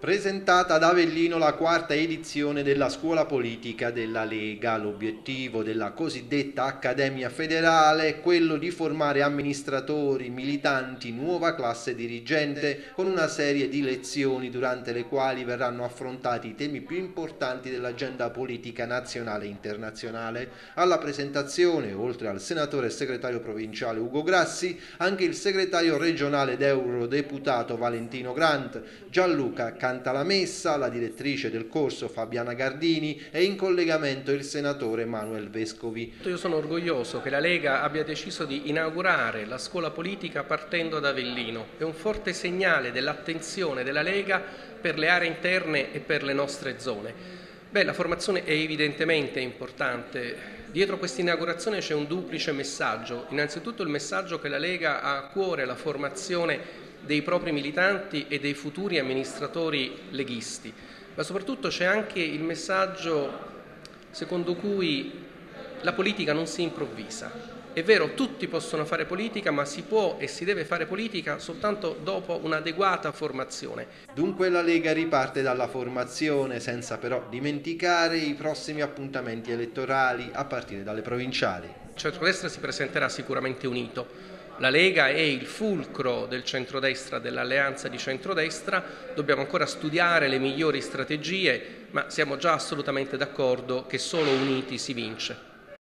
Presentata ad Avellino la quarta edizione della scuola politica della Lega. L'obiettivo della cosiddetta Accademia Federale è quello di formare amministratori, militanti, nuova classe dirigente con una serie di lezioni durante le quali verranno affrontati i temi più importanti dell'agenda politica nazionale e internazionale. Alla presentazione, oltre al senatore e segretario provinciale Ugo Grassi, anche il segretario regionale ed eurodeputato Valentino Grant, Gianluca Canzani canta la messa, la direttrice del corso Fabiana Gardini e in collegamento il senatore Manuel Vescovi. Io sono orgoglioso che la Lega abbia deciso di inaugurare la scuola politica partendo da Avellino. È un forte segnale dell'attenzione della Lega per le aree interne e per le nostre zone. Beh, la formazione è evidentemente importante. Dietro questa inaugurazione c'è un duplice messaggio. Innanzitutto il messaggio che la Lega ha a cuore la formazione dei propri militanti e dei futuri amministratori leghisti, ma soprattutto c'è anche il messaggio secondo cui la politica non si improvvisa. È vero, tutti possono fare politica, ma si può e si deve fare politica soltanto dopo un'adeguata formazione. Dunque la Lega riparte dalla formazione, senza però dimenticare i prossimi appuntamenti elettorali a partire dalle provinciali. Il centrodestra si presenterà sicuramente unito la Lega è il fulcro del centrodestra, dell'alleanza di centrodestra, dobbiamo ancora studiare le migliori strategie, ma siamo già assolutamente d'accordo che solo uniti si vince.